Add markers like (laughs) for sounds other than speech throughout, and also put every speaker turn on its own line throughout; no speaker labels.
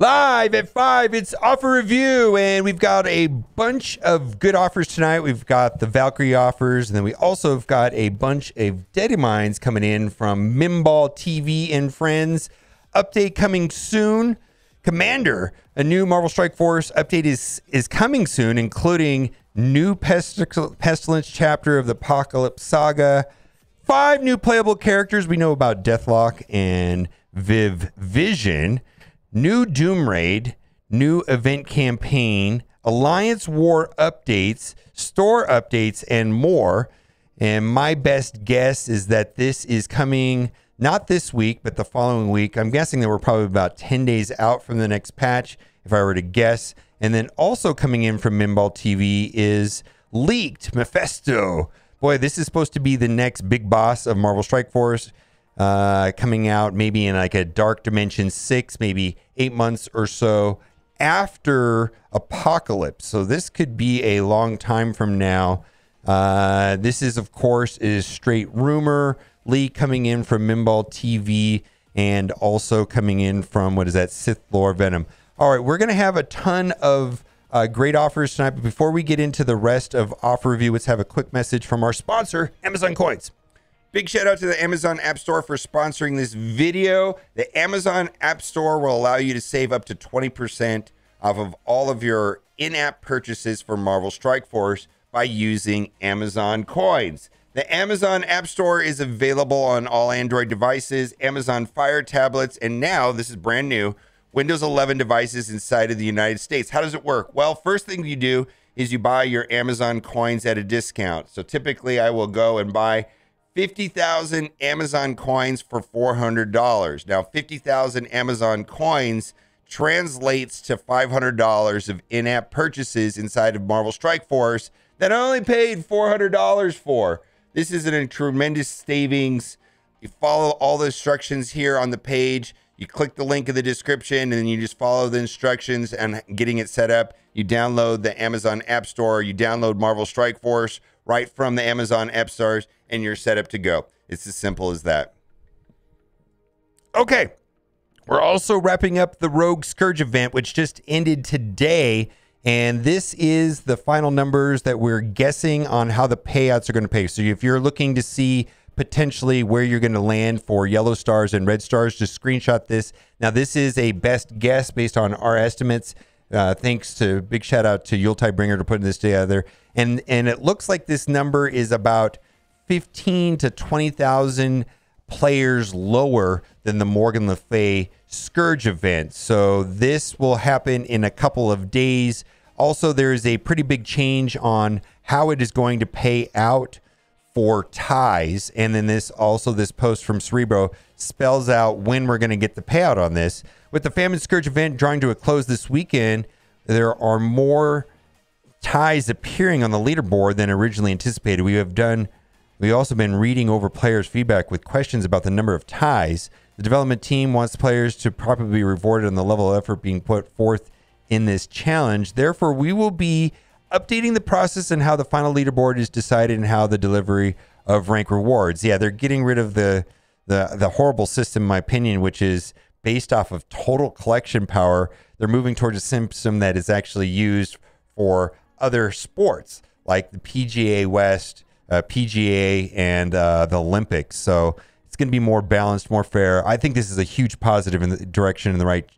Live at five, it's offer review, and we've got a bunch of good offers tonight. We've got the Valkyrie offers, and then we also have got a bunch of Dead Mines coming in from Mimball TV and Friends. Update coming soon. Commander, a new Marvel Strike Force update is is coming soon, including new pestil- pestilence chapter of the Apocalypse Saga. Five new playable characters. We know about Deathlok and Viv Vision new Doom Raid, new event campaign, Alliance War updates, store updates, and more. And my best guess is that this is coming not this week, but the following week. I'm guessing that we're probably about 10 days out from the next patch, if I were to guess. And then also coming in from Minball TV is leaked Mephisto. Boy, this is supposed to be the next big boss of Marvel Strike Force uh, coming out maybe in like a Dark Dimension 6, maybe eight months or so after Apocalypse. So this could be a long time from now. Uh, this is, of course, is straight rumor Lee coming in from Minball TV and also coming in from what is that Sith Lore Venom. All right, we're going to have a ton of uh, great offers tonight. But before we get into the rest of offer review, let's have a quick message from our sponsor, Amazon Coins. Big shout out to the Amazon App Store for sponsoring this video. The Amazon App Store will allow you to save up to 20% off of all of your in app purchases for Marvel Strike Force by using Amazon coins. The Amazon App Store is available on all Android devices, Amazon Fire tablets, and now this is brand new Windows 11 devices inside of the United States. How does it work? Well, first thing you do is you buy your Amazon coins at a discount. So typically, I will go and buy 50,000 Amazon coins for $400. Now, 50,000 Amazon coins translates to $500 of in app purchases inside of Marvel Strike Force that I only paid $400 for. This is a tremendous savings. You follow all the instructions here on the page. You click the link in the description and you just follow the instructions and getting it set up. You download the Amazon App Store, you download Marvel Strike Force right from the Amazon App Stores, and you're set up to go. It's as simple as that. Okay. We're also wrapping up the Rogue Scourge event, which just ended today. And this is the final numbers that we're guessing on how the payouts are going to pay. So if you're looking to see potentially where you're going to land for yellow stars and red stars, just screenshot this. Now, this is a best guess based on our estimates. Uh, thanks to big shout out to Yuletide Bringer to putting this together. And and it looks like this number is about 15 to 20,000 players lower than the Morgan Le Fay Scourge event. So this will happen in a couple of days. Also, there is a pretty big change on how it is going to pay out ties. And then this also this post from Cerebro spells out when we're going to get the payout on this. With the Famine Scourge event drawing to a close this weekend, there are more ties appearing on the leaderboard than originally anticipated. We have done we've also been reading over players' feedback with questions about the number of ties. The development team wants players to properly be rewarded on the level of effort being put forth in this challenge. Therefore, we will be updating the process and how the final leaderboard is decided and how the delivery of rank rewards. Yeah, they're getting rid of the the the horrible system, in my opinion, which is based off of total collection power. They're moving towards a system that is actually used for other sports like the PGA West, uh, PGA, and uh, the Olympics. So it's going to be more balanced, more fair. I think this is a huge positive in the direction in the right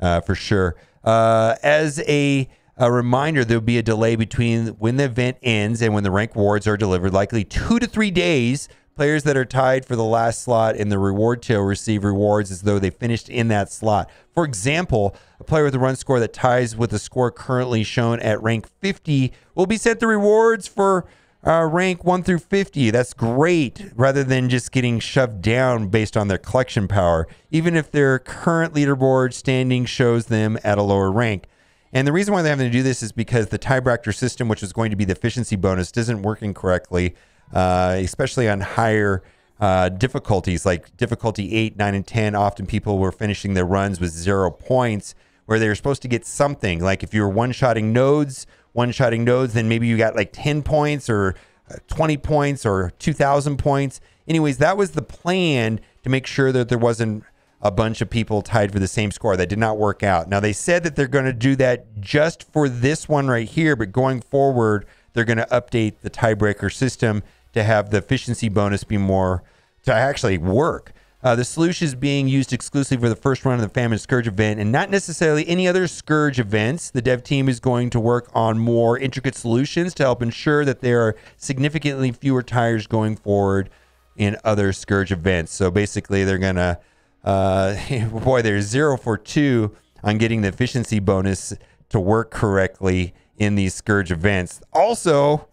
uh, for sure. Uh, as a a reminder there'll be a delay between when the event ends and when the rank rewards are delivered, likely two to three days. Players that are tied for the last slot in the reward tail receive rewards as though they finished in that slot. For example, a player with a run score that ties with the score currently shown at rank 50 will be sent the rewards for uh, rank 1 through 50. That's great rather than just getting shoved down based on their collection power, even if their current leaderboard standing shows them at a lower rank. And the reason why they're having to do this is because the tiebreaker system, which is going to be the efficiency bonus, isn't working correctly, uh, especially on higher uh, difficulties like difficulty 8, 9, and 10. Often people were finishing their runs with zero points where they were supposed to get something. Like if you were one shotting nodes, one shotting nodes, then maybe you got like 10 points or uh, 20 points or 2,000 points. Anyways, that was the plan to make sure that there wasn't a bunch of people tied for the same score. That did not work out. Now, they said that they're going to do that just for this one right here, but going forward, they're going to update the tiebreaker system to have the efficiency bonus be more to actually work. Uh, the solution is being used exclusively for the first run of the Famine Scourge event and not necessarily any other Scourge events. The dev team is going to work on more intricate solutions to help ensure that there are significantly fewer tires going forward in other Scourge events. So basically, they're going to, uh, (laughs) boy, they're zero for two on getting the efficiency bonus to work correctly in these Scourge events. Also,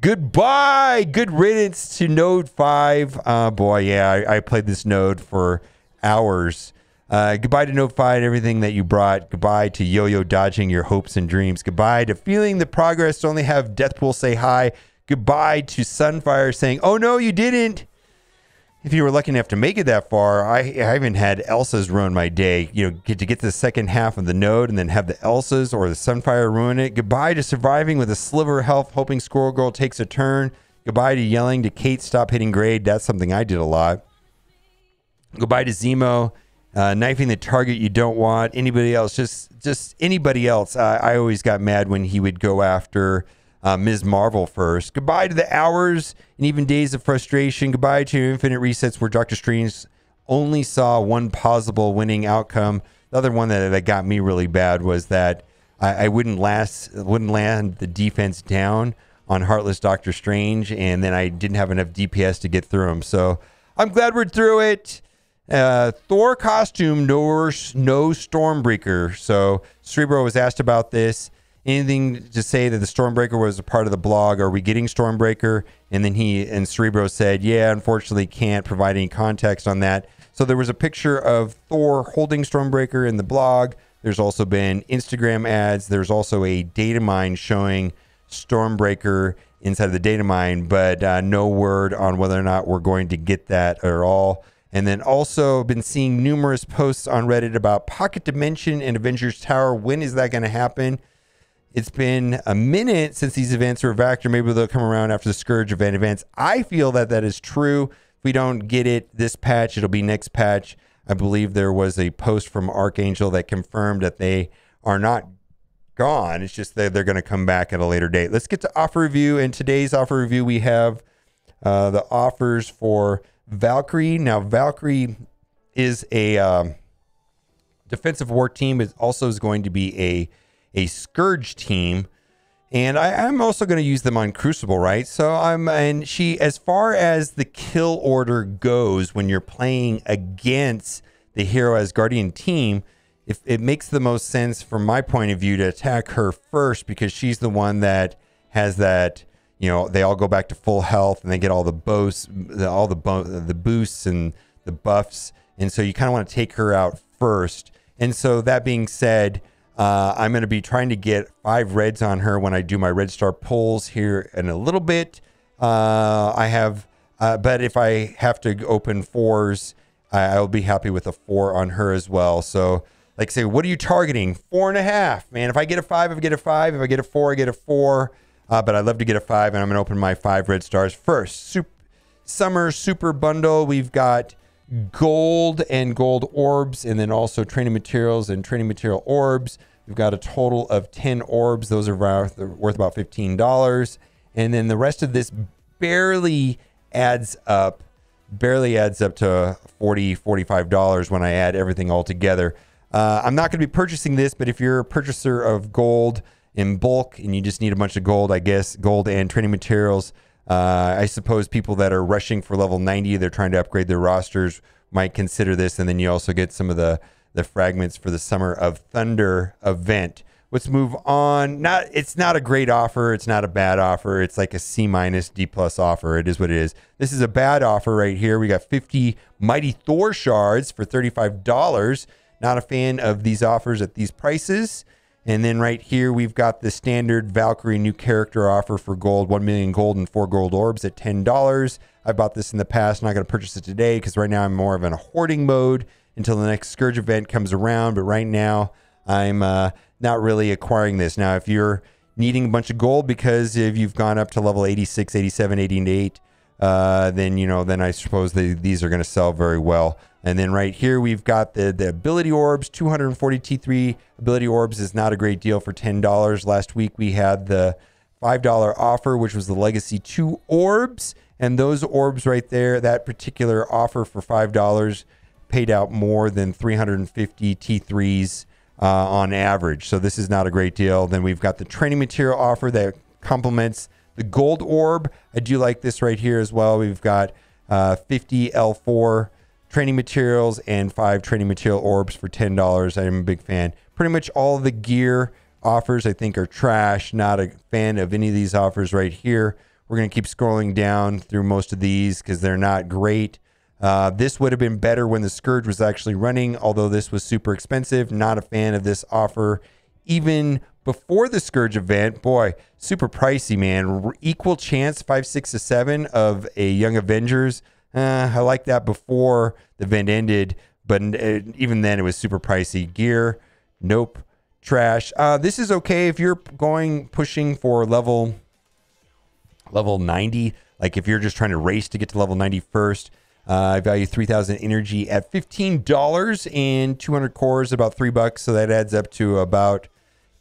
goodbye, good riddance to Node 5. Uh, boy, yeah, I, I played this node for hours. Uh, goodbye to Node 5 and everything that you brought. Goodbye to yo yo dodging your hopes and dreams. Goodbye to feeling the progress to only have Deadpool say hi. Goodbye to Sunfire saying, oh no, you didn't if you were lucky enough to make it that far, I, I even had Elsa's ruin my day. You know, get to get to the second half of the node and then have the Elsa's or the Sunfire ruin it. Goodbye to surviving with a sliver of health, hoping Squirrel Girl takes a turn. Goodbye to yelling to Kate, stop hitting grade. That's something I did a lot. Goodbye to Zemo, uh, knifing the target you don't want. Anybody else, just just anybody else. I, I always got mad when he would go after uh, Ms. Marvel first. Goodbye to the hours and even days of frustration. Goodbye to infinite resets where Doctor Strange only saw one possible winning outcome. The other one that, that got me really bad was that I, I wouldn't last wouldn't land the defense down on Heartless Doctor Strange, and then I didn't have enough DPS to get through him. So I'm glad we're through it. Uh, Thor costume, no, no Stormbreaker. So Cerebro was asked about this anything to say that the Stormbreaker was a part of the blog? Are we getting Stormbreaker? And then he and Cerebro said, yeah, unfortunately can't provide any context on that. So there was a picture of Thor holding Stormbreaker in the blog. There's also been Instagram ads. There's also a data mine showing Stormbreaker inside of the data mine, but uh, no word on whether or not we're going to get that at all. And then also been seeing numerous posts on Reddit about Pocket Dimension and Avengers Tower. When is that going to happen? It's been a minute since these events were back, or maybe they'll come around after the Scourge event events. I feel that that is true. If we don't get it this patch, it'll be next patch. I believe there was a post from Archangel that confirmed that they are not gone. It's just that they're going to come back at a later date. Let's get to offer review. In today's offer review, we have uh, the offers for Valkyrie. Now, Valkyrie is a um, defensive war team. It also is going to be a a Scourge team. And I, am also going to use them on Crucible, right? So I'm, and she, as far as the kill order goes, when you're playing against the Hero as guardian team, if it makes the most sense from my point of view to attack her first because she's the one that has that, you know, they all go back to full health and they get all the boosts, all the bo- the boosts and the buffs, and so you kind of want to take her out first. And so that being said, uh, I'm going to be trying to get five reds on her when I do my red star pulls here in a little bit. Uh, I have, uh, but if I have to open fours, I, will be happy with a four on her as well. So, like, say, what are you targeting? Four and a half, man. If I get a five, if I get a five. If I get a four, I get a four. Uh, but I'd love to get a five, and I'm going to open my five red stars first. Super, summer super bundle. We've got gold and gold orbs, and then also training materials and training material orbs. We've got a total of 10 orbs. Those are worth, worth about $15. And then the rest of this barely adds up, barely adds up to $40, $45 when I add everything all together. Uh, I'm not going to be purchasing this, but if you're a purchaser of gold in bulk and you just need a bunch of gold, I guess, gold and training materials, uh, I suppose people that are rushing for level 90, they're trying to upgrade their rosters, might consider this. And then you also get some of the the fragments for the Summer of Thunder event. Let's move on. Not it's not a great offer. It's not a bad offer. It's like a C minus D plus offer. It is what it is. This is a bad offer right here. We got 50 Mighty Thor shards for $35. Not a fan of these offers at these prices. And then right here, we've got the standard Valkyrie new character offer for gold 1 million gold and 4 gold orbs at $10. I bought this in the past. Not going to purchase it today because right now I'm more of in a hoarding mode until the next Scourge event comes around. But right now, I'm uh, not really acquiring this. Now, if you're needing a bunch of gold because if you've gone up to level 86, 87, 88, uh, then you know, then I suppose they, these are going to sell very well. And then right here we've got the the ability orbs, 240 T3 ability orbs is not a great deal for ten dollars. Last week we had the five dollar offer, which was the Legacy Two orbs, and those orbs right there, that particular offer for five dollars, paid out more than 350 T3s uh, on average. So this is not a great deal. Then we've got the training material offer that complements the gold orb. I do like this right here as well. We've got uh, 50 L4 training materials and five training material orbs for $10. I'm a big fan. Pretty much all the gear offers I think are trash. Not a fan of any of these offers right here. We're going to keep scrolling down through most of these because they're not great. Uh, this would have been better when the Scourge was actually running, although this was super expensive. Not a fan of this offer. Even before the Scourge event, boy, super pricey, man. Equal chance, five, six, to seven of a Young Avengers. Uh, I like that before the event ended, but uh, even then it was super pricey. Gear, nope. Trash. Uh, this is okay if you're going pushing for level level 90. Like if you're just trying to race to get to level 90 first. Uh, I value 3,000 energy at $15 and 200 cores, about three bucks. So that adds up to about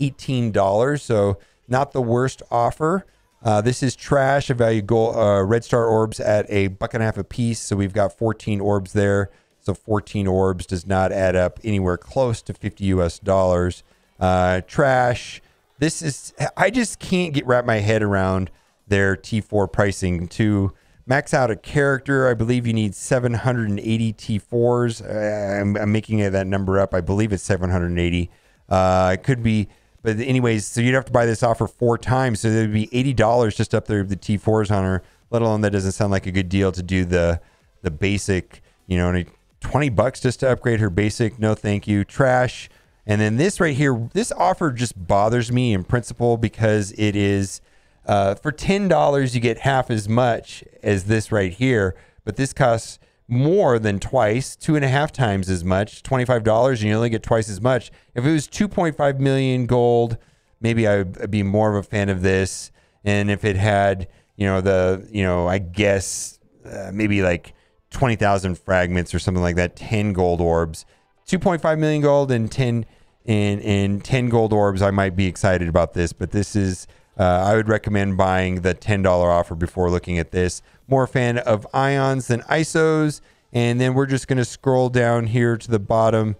$18. So not the worst offer. Uh, this is trash. I value gold, uh, red star orbs at a buck and a half a piece. So we've got 14 orbs there. So 14 orbs does not add up anywhere close to 50 US dollars. Uh, trash. This is, I just can't get wrap my head around their T4 pricing to max out a character. I believe you need 780 T4s. Uh, I'm, I'm, making that number up. I believe it's 780. Uh, it could be but anyways, so you'd have to buy this offer four times, so there'd be eighty dollars just up there with the T4s on her. Let alone that doesn't sound like a good deal to do the the basic, you know, twenty bucks just to upgrade her basic. No, thank you. Trash. And then this right here, this offer just bothers me in principle because it is uh, for ten dollars you get half as much as this right here, but this costs more than twice, two and a half times as much, $25, and you only get twice as much. If it was 2.5 million gold, maybe I'd be more of a fan of this. And if it had, you know, the, you know, I guess uh, maybe like 20,000 fragments or something like that, 10 gold orbs, 2.5 million gold and 10 and, and 10 gold orbs, I might be excited about this, but this is, uh, I would recommend buying the $10 offer before looking at this more fan of ions than isos. And then we're just going to scroll down here to the bottom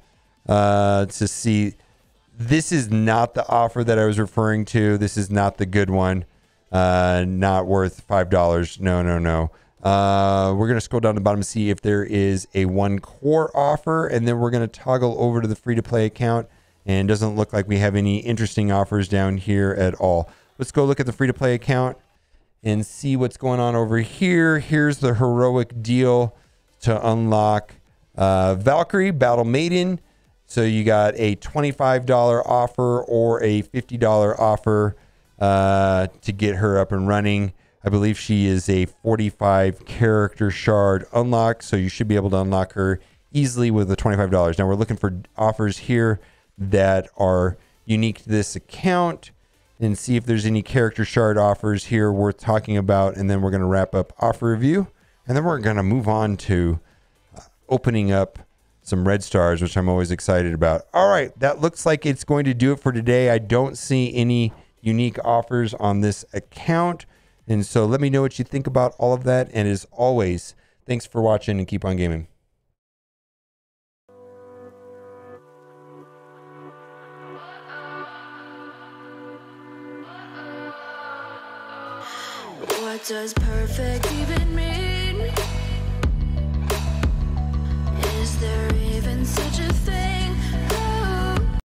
uh, to see. This is not the offer that I was referring to. This is not the good one. Uh, not worth $5. No, no, no. Uh, we're going to scroll down to the bottom and see if there is a one core offer. And then we're going to toggle over to the free to play account. And doesn't look like we have any interesting offers down here at all. Let's go look at the free to play account and see what's going on over here. Here's the heroic deal to unlock uh, Valkyrie Battle Maiden. So you got a $25 offer or a $50 offer uh, to get her up and running. I believe she is a 45 character shard unlock, so you should be able to unlock her easily with the $25. Now we're looking for offers here that are unique to this account and see if there's any character shard offers here worth talking about. And then we're going to wrap up offer review. And then we're going to move on to uh, opening up some red stars, which I'm always excited about. All right, that looks like it's going to do it for today. I don't see any unique offers on this account. And so let me know what you think about all of that. And as always, thanks for watching and keep on gaming.
Does perfect